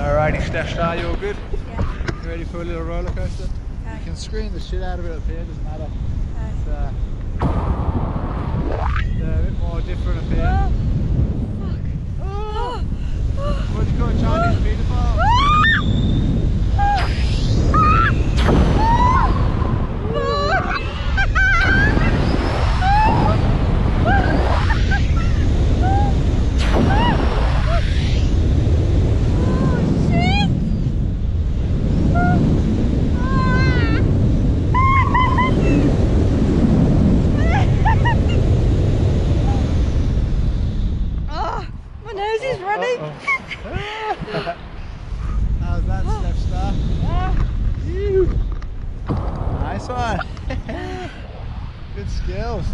Alrighty, Steph Star, you all good? Yeah. You ready for a little roller coaster? Okay. You can scream the shit out of it up here, doesn't matter. Okay. Uh, my nose is running. How's that, Steph Star? Ah. Nice one. Good skills.